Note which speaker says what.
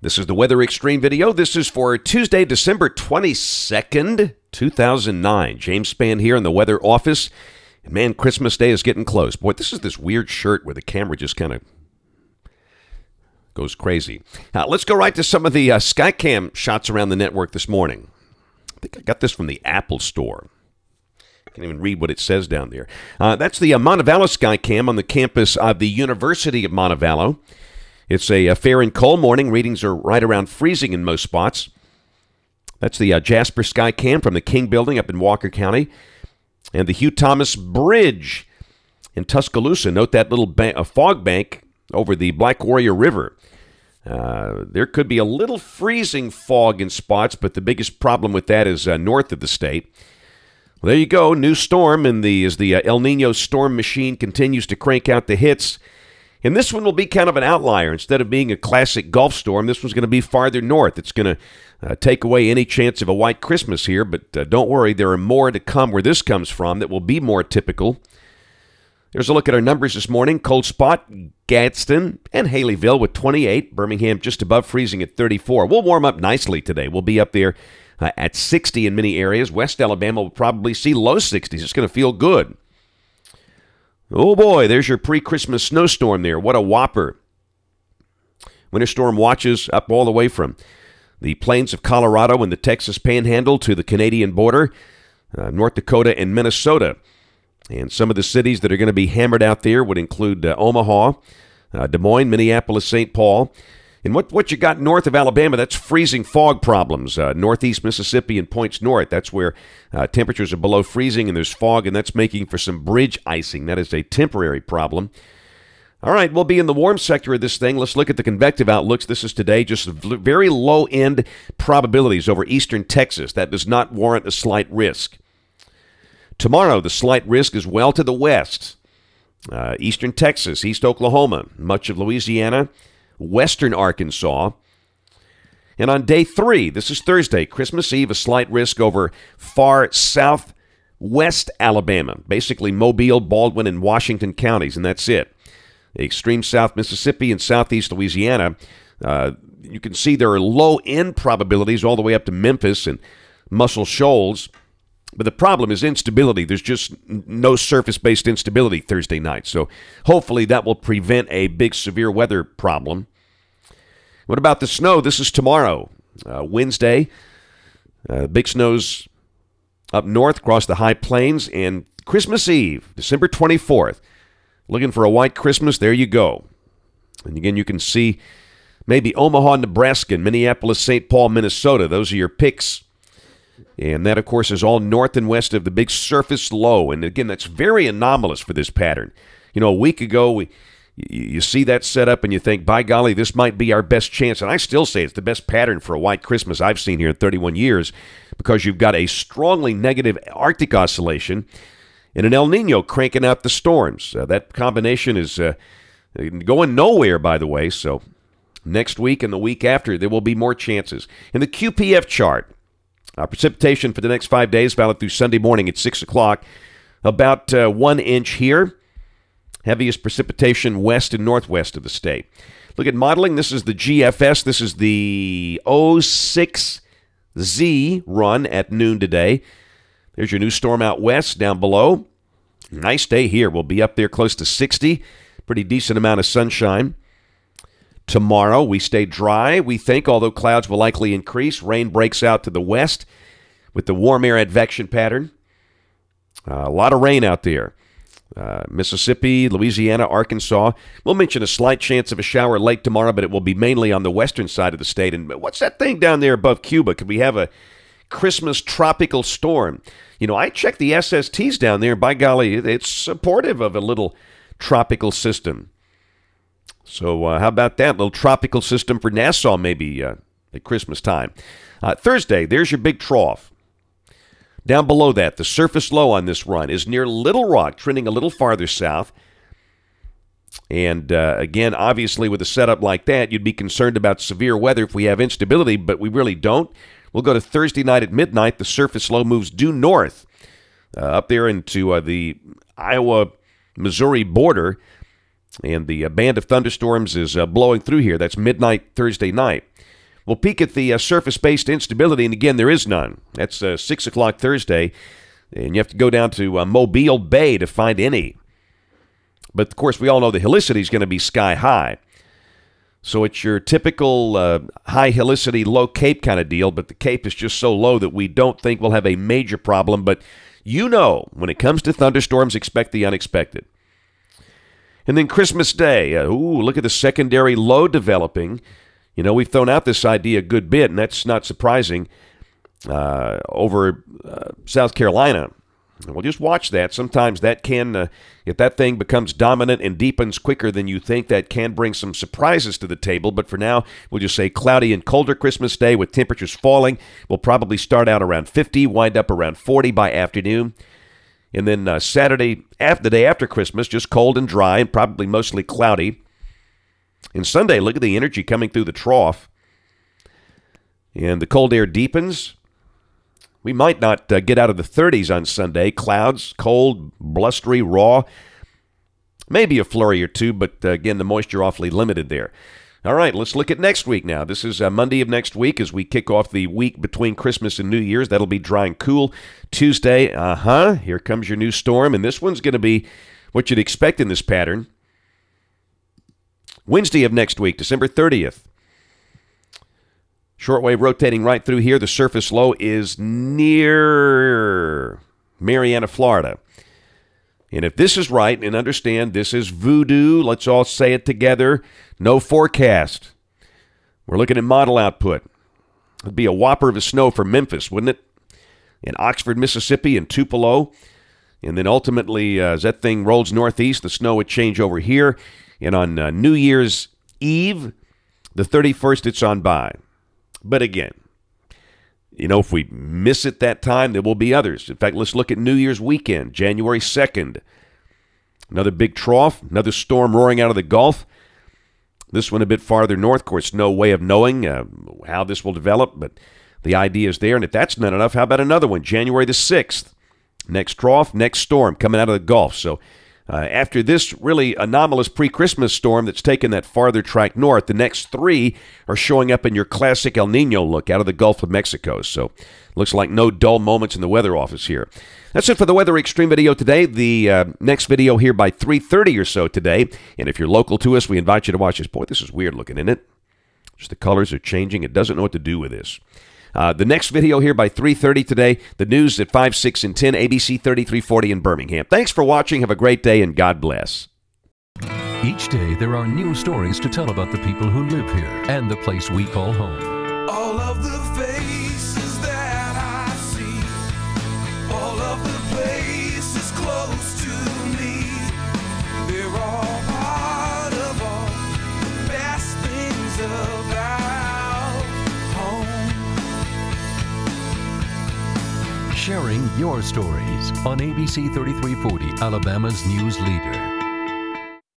Speaker 1: This is the Weather Xtreme video. This is for Tuesday, December 22nd, 2009. James Spann here in the weather office. And man, Christmas Day is getting close. Boy, this is this weird shirt where the camera just kind of goes crazy. Now, let's go right to some of the uh, Skycam shots around the network this morning. I think I got this from the Apple Store. I can't even read what it says down there. Uh, that's the uh, Montevallo Skycam on the campus of the University of Montevallo. It's a, a, fair and cold morning. Readings are right around freezing in most spots. That's the uh, Jasper Sky Cam from the King Building up in Walker County. And the Hugh Thomas Bridge in Tuscaloosa. Note that little ba- fog bank over the Black Warrior River. Uh, there could be a little freezing fog in spots, but the biggest problem with that is uh, north of the state. Well, there you go. New storm, and the as the uh, El Nino storm machine continues to crank out the hits. And this one will be kind of an outlier. Instead of being a classic Gulf storm, this one's going to be farther north. It's going to uh, take away any chance of a white Christmas here, but uh, don't worry, there are more to come where this comes from that will be more typical. There's a look at our numbers this morning. Cold spot, Gadsden and Haleyville with 28. Birmingham just above freezing at 34. We'll warm up nicely today. We'll be up there uh, at 60 in many areas. West Alabama will probably see low 60s. It's going to feel good. Oh boy, there's your pre Christmas snowstorm there. What a whopper. Winter storm watches up all the way from the plains of Colorado and the Texas panhandle to the Canadian border, uh, North Dakota and Minnesota. And some of the cities that are going to be hammered out there would include uh, Omaha, uh, Des Moines, Minneapolis, St. Paul. And what, what you got north of Alabama, that's freezing fog problems. Uh, northeast Mississippi and points north, that's where uh, temperatures are below freezing and there's fog, and that's making for some bridge icing. That is a temporary problem. All right, we'll be in the warm sector of this thing. Let's look at the convective outlooks. This is today just very low end probabilities over eastern Texas. That does not warrant a slight risk. Tomorrow, the slight risk is well to the west. Uh, eastern Texas, East Oklahoma, much of Louisiana, western Arkansas. And on day three, this is Thursday, Christmas Eve, a slight risk over far southwest Alabama, basically Mobile, Baldwin, and Washington counties, and that's it. extreme south Mississippi and southeast Louisiana, uh, you can see there are low end probabilities all the way up to Memphis and Muscle Shoals. But the problem is instability. There's just no surface based instability Thursday night. So hopefully that will prevent a big severe weather problem. What about the snow? This is tomorrow, uh, Wednesday. Uh, big snows up north across the high plains. And Christmas Eve, December 24th. Looking for a white Christmas? There you go. And again, you can see maybe Omaha, Nebraska, and Minneapolis, St. Paul, Minnesota. Those are your picks and that, of course, is all north and west of the big surface low. And again, that's very anomalous for this pattern. You know, a week ago, we you see that setup and you think, by golly, this might be our best chance. And I still say it's the best pattern for a white Christmas I've seen here in 31 years because you've got a strongly negative Arctic oscillation and an El Nino cranking out the storms. Uh, that combination is uh, going nowhere, by the way. So next week and the week after, there will be more chances. In the QPF chart, uh, precipitation for the next five days, valid through Sunday morning at 6 o'clock. About uh, one inch here. Heaviest precipitation west and northwest of the state. Look at modeling. This is the GFS. This is the 06Z run at noon today. There's your new storm out west down below. Nice day here. We'll be up there close to 60. Pretty decent amount of sunshine. Tomorrow, we stay dry, we think, although clouds will likely increase. Rain breaks out to the west with the warm air advection pattern. Uh, a lot of rain out there. Uh, Mississippi, Louisiana, Arkansas. We'll mention a slight chance of a shower late tomorrow, but it will be mainly on the western side of the state. And what's that thing down there above Cuba? Could we have a Christmas tropical storm? You know, I checked the SSTs down there. By golly, it's supportive of a little tropical system. So uh, how about that little tropical system for Nassau maybe uh, at Christmas time? Uh, Thursday, there's your big trough. Down below that, the surface low on this run is near Little Rock, trending a little farther south. And uh, again, obviously, with a setup like that, you'd be concerned about severe weather if we have instability, but we really don't. We'll go to Thursday night at midnight. The surface low moves due north uh, up there into uh, the Iowa Missouri border and the uh, band of thunderstorms is uh, blowing through here. That's midnight Thursday night. We'll peek at the uh, surface based instability, and again, there is none. That's uh, 6 o'clock Thursday, and you have to go down to uh, Mobile Bay to find any. But of course, we all know the helicity is going to be sky high. So it's your typical uh, high helicity, low cape kind of deal, but the cape is just so low that we don't think we'll have a major problem. But you know, when it comes to thunderstorms, expect the unexpected. And then Christmas Day, uh, ooh, look at the secondary low developing. You know, we've thrown out this idea a good bit, and that's not surprising. Uh, over uh, South Carolina, well, just watch that. Sometimes that can, uh, if that thing becomes dominant and deepens quicker than you think, that can bring some surprises to the table. But for now, we'll just say cloudy and colder Christmas Day with temperatures falling. We'll probably start out around 50, wind up around 40 by afternoon. And then uh, Saturday, after the day after Christmas, just cold and dry and probably mostly cloudy. And Sunday, look at the energy coming through the trough. And the cold air deepens. We might not uh, get out of the 30s on Sunday. Clouds, cold, blustery, raw. Maybe a flurry or two, but uh, again, the moisture awfully limited there. All right, let's look at next week now. This is uh, Monday of next week as we kick off the week between Christmas and New Year's. That'll be dry and cool. Tuesday, uh huh, here comes your new storm, and this one's going to be what you'd expect in this pattern. Wednesday of next week, December 30th. Shortwave rotating right through here. The surface low is near Marianna, Florida. And if this is right, and understand this is voodoo, let's all say it together no forecast. We're looking at model output. It'd be a whopper of a snow for Memphis, wouldn't it? In Oxford, Mississippi, and Tupelo. And then ultimately, uh, as that thing rolls northeast, the snow would change over here. And on uh, New Year's Eve, the 31st, it's on by. But again, you know, if we miss it that time, there will be others. In fact, let's look at New Year's weekend, January 2nd. Another big trough, another storm roaring out of the Gulf. This one a bit farther north. Of course, no way of knowing uh, how this will develop, but the idea is there. And if that's not enough, how about another one, January the 6th? Next trough, next storm coming out of the Gulf. So uh, after this really anomalous pre Christmas storm that's taken that farther track north, the next three are showing up in your classic El Nino look out of the Gulf of Mexico. So looks like no dull moments in the weather office here. That's it for the Weather Xtreme video today. The uh, next video here by 3.30 or so today. And if you're local to us, we invite you to watch this. Boy, this is weird looking, isn't it? Just the colors are changing. It doesn't know what to do with this. Uh, the next video here by 3.30 today. The news at 5, 6, and 10, ABC 3340 in Birmingham. Thanks for watching. Have a great day, and God bless.
Speaker 2: Each day, there are new stories to tell about the people who live here and the place we call home.
Speaker 3: All of the
Speaker 2: Your stories on ABC 3340, Alabama's news leader.